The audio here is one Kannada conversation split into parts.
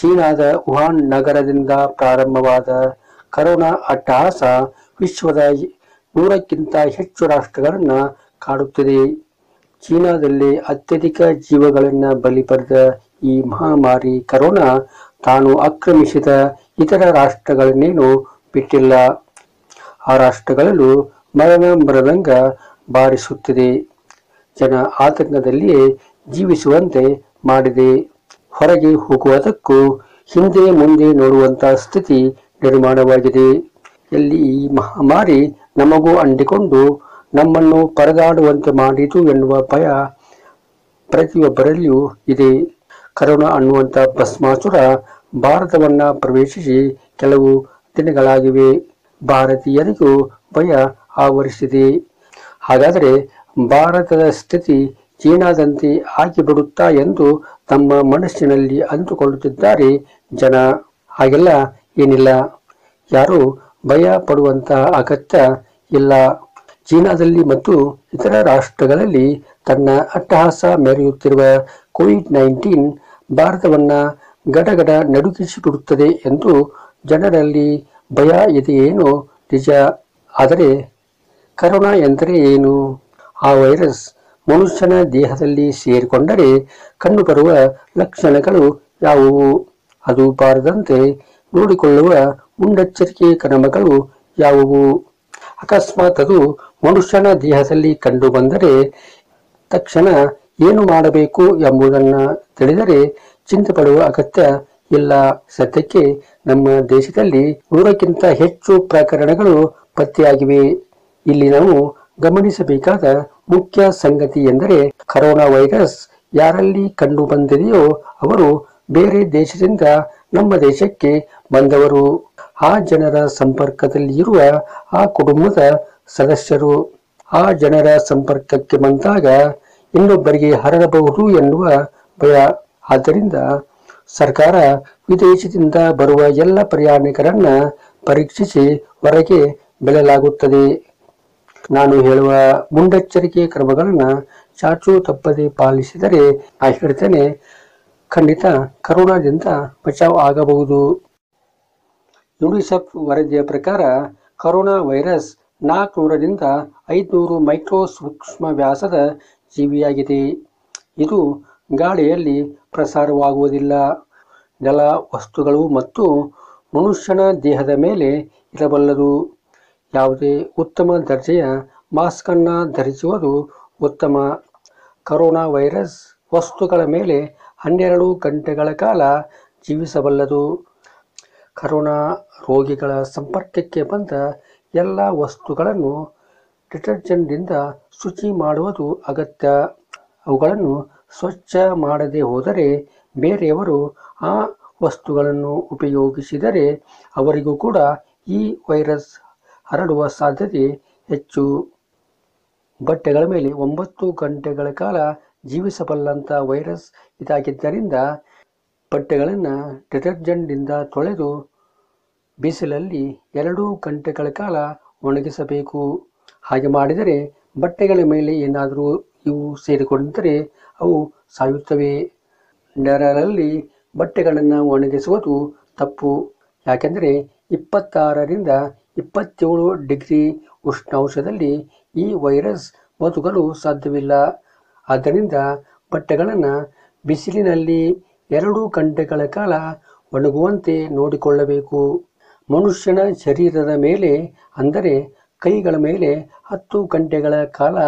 ಚೀನಾದ ವುಹಾನ್ ನಗರದಿಂದ ಪ್ರಾರಂಭವಾದ ಕರೋನಾ ಅಟ್ಟಹಾಸ ವಿಶ್ವದ ನೂರಕ್ಕಿಂತ ಹೆಚ್ಚು ರಾಷ್ಟ್ರಗಳನ್ನು ಕಾಡುತ್ತಿದೆ. ಚೀನಾದಲ್ಲಿ ಅತ್ಯಧಿಕ ಜೀವಗಳನ್ನು ಬಲಿ ಪಡೆದ ಈ ಮಹಾಮಾರಿ ಕರೋನಾ ತಾನು ಆಕ್ರಮಿಸಿದ ಇತರ ರಾಷ್ಟ್ರಗಳನ್ನೇನು ಬಿಟ್ಟಿಲ್ಲ. ಆ ರಾಷ್ಟ್ರಗಳಲ್ಲೂ ಮರಣ ಮರದಂಗ ಬಾರಿಸುತ್ತಿದೆ. ಜನ ಆತಂಕದಲ್ಲಿಯೇ ಜೀವಿಸುವಂತೆ ಮಾಡಿದೆ. ಹೊರಗೆ ಹೋಗುವುದಕ್ಕೂ ಹಿಂದೆ ಮುಂದೆ ನೋಡುವಂತ ಸ್ಥಿತಿ ನಿರ್ಮಾಣವಾಗಿದೆ. ಇಲ್ಲಿ ಈ ಮಹಾಮಾರಿ ನಮಗೂ ಅಂಟಿಕೊಂಡು ನಮ್ಮನ್ನು ಪರದಾಡುವಂತೆ ಮಾಡಿತು ಎನ್ನುವ ಭಯ ಪ್ರತಿಯೊಬ್ಬರಲ್ಲಿಯೂ ಇದೆ. ಕರೋನಾ ಅನ್ನುವಂಥ ಭಸ್ಮಾಸುರ ಭಾರತವನ್ನ ಪ್ರವೇಶಿಸಿ ಕೆಲವು ದಿನಗಳಾಗಿವೆ. ಭಾರತೀಯರಿಗೂ ಭಯ ಆವರಿಸಿದೆ. ಹಾಗಾದರೆ ಭಾರತದ ಸ್ಥಿತಿ ಚೀನಾದಂತೆ ಆಗಿಬಿಡುತ್ತಾ ಎಂದು ತಮ್ಮ ಮನಸ್ಸಿನಲ್ಲಿ ಅಂದುಕೊಳ್ಳುತ್ತಿದ್ದಾರೆ ಜನ. ಹಾಗೆಲ್ಲ ಏನಿಲ್ಲ. ಯಾರು ಭಯ ಪಡುವಂತಹ ಅಗತ್ಯ ಇಲ್ಲ. ಚೀನಾದಲ್ಲಿ ಮತ್ತು ಇತರ ರಾಷ್ಟ್ರಗಳಲ್ಲಿ ತನ್ನ ಅಟ್ಟಹಾಸ ಮೆರೆಯುತ್ತಿರುವ ಕೋವಿಡ್ ನೈನ್ಟೀನ್ ಭಾರತವನ್ನ ಗಡಗಡ ನಡುಗಿಸಿಬಿಡುತ್ತದೆ ಎಂದು ಜನರಲ್ಲಿ ಭಯ ಇದೆಯೇನೋ ನಿಜ. ಆದರೆ ಕರೋನಾ ಎಂದರೆ ಏನು? ಆ ವೈರಸ್ ಮನುಷ್ಯನ ದೇಹದಲ್ಲಿ ಸೇರಿಕೊಂಡರೆ ಕಂಡುಬರುವ ಲಕ್ಷಣಗಳು ಯಾವುವು? ಅದು ಬಾರದಂತೆ ನೋಡಿಕೊಳ್ಳುವ ಮುಂಡೆಚ್ಚರಿಕೆ ಕ್ರಮಗಳು ಯಾವುವು? ಅಕಸ್ಮಾತ್ ಅದು ಮನುಷ್ಯನ ದೇಹದಲ್ಲಿ ಕಂಡು ಬಂದರೆ ತಕ್ಷಣ ಏನು ಮಾಡಬೇಕು ಎಂಬುದನ್ನು ತಿಳಿದರೆ ಚಿಂತೆ ಪಡುವ ಅಗತ್ಯ ಇಲ್ಲ. ಸದ್ಯಕ್ಕೆ ನಮ್ಮ ದೇಶದಲ್ಲಿ ನೂರಕ್ಕಿಂತ ಹೆಚ್ಚು ಪ್ರಕರಣಗಳು ಪತ್ತೆಯಾಗಿವೆ. ಇಲ್ಲಿ ನಾವು ಗಮನಿಸಬೇಕಾದ ಮುಖ್ಯ ಸಂಗತಿ ಎಂದರೆ ಕರೋನಾ ವೈರಸ್ ಯಾರಲ್ಲಿ ಕಂಡು ಬಂದಿದೆಯೋ ಅವರು ಬೇರೆ ದೇಶದಿಂದ ನಮ್ಮ ದೇಶಕ್ಕೆ ಬಂದವರು. ಆ ಜನರ ಸಂಪರ್ಕದಲ್ಲಿ ಇರುವ ಆ ಕುಟುಂಬದ ಸದಸ್ಯರು. ಆ ಜನರ ಸಂಪರ್ಕಕ್ಕೆ ಬಂದಾಗ ಇನ್ನೊಬ್ಬರಿಗೆ ಹರಡಬಹುದು ಎನ್ನುವ ಭಯ. ಆದ್ದರಿಂದ ಸರ್ಕಾರ ವಿದೇಶದಿಂದ ಬರುವ ಎಲ್ಲ ಪ್ರಯಾಣಿಕರನ್ನ ಪರೀಕ್ಷಿಸಿ ಹೊರಗೆ ಬೆಳೆಯಲಾಗುತ್ತದೆ. ನಾನು ಹೇಳುವ ಮುನ್ನೆಚ್ಚರಿಕೆ ಕ್ರಮಗಳನ್ನು ಚಾಚು ತಪ್ಪದೆ ಪಾಲಿಸಿದರೆ ನಾ ಹೇಳ್ತೇನೆ, ಖಂಡಿತ ಕರೋನಾದಿಂದ ಬಚಾವ್ ಆಗಬಹುದು. ಯುನಿಸೆಫ್ ವರದಿಯ ಪ್ರಕಾರ, ಕರೋನಾ ವೈರಸ್ ನಾಲ್ಕುನೂರರಿಂದ ಐದುನೂರು ಮೈಕ್ರೋ ಸೂಕ್ಷ್ಮ ವ್ಯಾಸದ ಜೀವಿಯಾಗಿದೆ. ಇದು ಗಾಳಿಯಲ್ಲಿ ಪ್ರಸಾರವಾಗುವುದಿಲ್ಲ. ನೆಲ, ವಸ್ತುಗಳು ಮತ್ತು ಮನುಷ್ಯನ ದೇಹದ ಮೇಲೆ ಇರಬಲ್ಲದು. ಯಾವುದೇ ಉತ್ತಮ ದರ್ಜೆಯ ಮಾಸ್ಕ್ ಅನ್ನು ಧರಿಸುವುದು ಉತ್ತಮ. ಕರೋನಾ ವೈರಸ್ ವಸ್ತುಗಳ ಮೇಲೆ ಹನ್ನೆರಡು ಗಂಟೆಗಳ ಕಾಲ ಜೀವಿಸಬಲ್ಲದು. ಕರೋನಾ ರೋಗಿಗಳ ಸಂಪರ್ಕಕ್ಕೆ ಬಂದ ಎಲ್ಲ ವಸ್ತುಗಳನ್ನು ಡಿಟರ್ಜೆಂಟ್ನಿಂದ ಶುಚಿ ಮಾಡುವುದು ಅಗತ್ಯ. ಅವುಗಳನ್ನು ಸ್ವಚ್ಛ ಮಾಡದೆ ಹೋದರೆ ಬೇರೆಯವರು ಆ ವಸ್ತುಗಳನ್ನು ಉಪಯೋಗಿಸಿದರೆ ಅವರಿಗೂ ಕೂಡ ಈ ವೈರಸ್ ಹರಡುವ ಸಾಧ್ಯತೆ ಹೆಚ್ಚು. ಬಟ್ಟೆಗಳ ಮೇಲೆ ಒಂಬತ್ತು ಗಂಟೆಗಳ ಕಾಲ ಜೀವಿಸಬಲ್ಲಂಥ ವೈರಸ್ ಇದಾಗಿದ್ದರಿಂದ ಬಟ್ಟೆಗಳನ್ನು ಡಿಟರ್ಜೆಂಟ್ನಿಂದ ತೊಳೆದು ಬಿಸಿಲಲ್ಲಿ ಎರಡು ಗಂಟೆಗಳ ಕಾಲ ಒಣಗಿಸಬೇಕು. ಹಾಗೆ ಮಾಡಿದರೆ ಬಟ್ಟೆಗಳ ಮೇಲೆ ಏನಾದರೂ ಇವು ಸೇರಿಕೊಂಡಿದ್ದರೆ ಅವು ಸಾಯುತ್ತವೆ. ನೆರಳಲ್ಲಿ ಬಟ್ಟೆಗಳನ್ನು ಒಣಗಿಸುವುದು ತಪ್ಪು. ಯಾಕೆಂದರೆ ಇಪ್ಪತ್ತಾರರಿಂದ ಇಪ್ಪತ್ತೇಳು ಡಿಗ್ರಿ ಉಷ್ಣಾಂಶದಲ್ಲಿ ಈ ವೈರಸ್ ಬದುಕಲು ಸಾಧ್ಯವಿಲ್ಲ. ಆದ್ದರಿಂದ ಬಟ್ಟೆಗಳನ್ನು ಬಿಸಿಲಿನಲ್ಲಿ ಎರಡು ಗಂಟೆಗಳ ಕಾಲ ಒಣಗುವಂತೆ ನೋಡಿಕೊಳ್ಳಬೇಕು. ಮನುಷ್ಯನ ಶರೀರದ ಮೇಲೆ, ಅಂದರೆ ಕೈಗಳ ಮೇಲೆ, ಹತ್ತು ಗಂಟೆಗಳ ಕಾಲ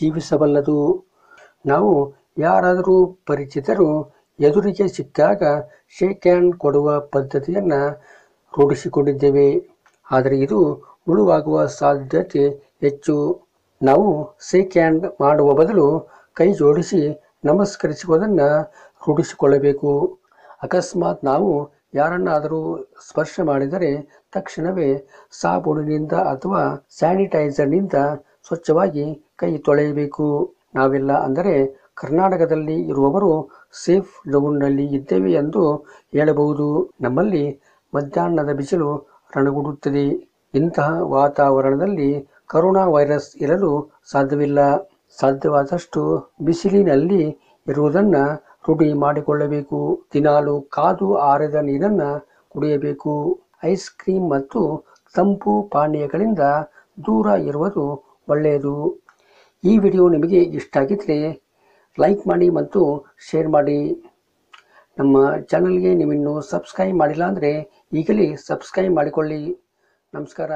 ಜೀವಿಸಬಲ್ಲದು. ನಾವು ಯಾರಾದರೂ ಪರಿಚಿತರು ಎದುರಿಗೆ ಸಿಕ್ಕಾಗ ಶೇಕ್ ಹ್ಯಾಂಡ್ ಕೊಡುವ ಪದ್ಧತಿಯನ್ನು ರೂಢಿಸಿಕೊಂಡಿದ್ದೇವೆ. ಆದರೆ ಇದು ಮುಳುವಾಗುವ ಸಾಧ್ಯತೆ ಹೆಚ್ಚು. ನಾವು ಸೇಕ್ ಹ್ಯಾಂಡ್ ಮಾಡುವ ಬದಲು ಕೈ ಜೋಡಿಸಿ ನಮಸ್ಕರಿಸುವುದನ್ನು ರೂಢಿಸಿಕೊಳ್ಳಬೇಕು. ಅಕಸ್ಮಾತ್ ನಾವು ಯಾರನ್ನಾದರೂ ಸ್ಪರ್ಶ ಮಾಡಿದರೆ ತಕ್ಷಣವೇ ಸಾಬೂನಿನಿಂದ ಅಥವಾ ಸ್ಯಾನಿಟೈಸರ್ನಿಂದ ಸ್ವಚ್ಛವಾಗಿ ಕೈ ತೊಳೆಯಬೇಕು. ನಾವೆಲ್ಲ ಅಂದರೆ ಕರ್ನಾಟಕದಲ್ಲಿ ಇರುವವರು ಸೇಫ್ ಝೋನ್ನಲ್ಲಿ ಇದ್ದೇವೆ ಎಂದು ಹೇಳಬಹುದು. ನಮ್ಮಲ್ಲಿ ಮಧ್ಯಾಹ್ನದ ಬಿಸಿಲು ರಣಗುಡುತ್ತದೆ ಇಂತಹ ವಾತಾವರಣದಲ್ಲಿ ಕರೋನಾ ವೈರಸ್ ಇರಲು ಸಾಧ್ಯವಿಲ್ಲ. ಸಾಧ್ಯವಾದಷ್ಟು ಬಿಸಿಲಿನಲ್ಲಿ ಇರುವುದನ್ನು ರೂಢಿ ಮಾಡಿಕೊಳ್ಳಬೇಕು. ದಿನಾಲು ಕಾದು ಆರದ ನೀರನ್ನು ಕುಡಿಯಬೇಕು. ಐಸ್ ಕ್ರೀಮ್ ಮತ್ತು ತಂಪು ಪಾನೀಯಗಳಿಂದ ದೂರ ಇರುವುದು ಒಳ್ಳೆಯದು. ಈ ವಿಡಿಯೋ ನಿಮಗೆ ಇಷ್ಟ ಆಗಿದ್ದರೆ ಲೈಕ್ ಮಾಡಿ ಮತ್ತು ಶೇರ್ ಮಾಡಿ. ನಮ್ಮ ಚಾನಲ್ಗೆ ನೀವಿನ್ನೂ ಸಬ್ಸ್ಕ್ರೈಬ್ ಮಾಡಿಲ್ಲ ಅಂದರೆ ಈಗಲೇ ಸಬ್ಸ್ಕ್ರೈಬ್ ಮಾಡಿಕೊಳ್ಳಿ. ನಮಸ್ಕಾರ.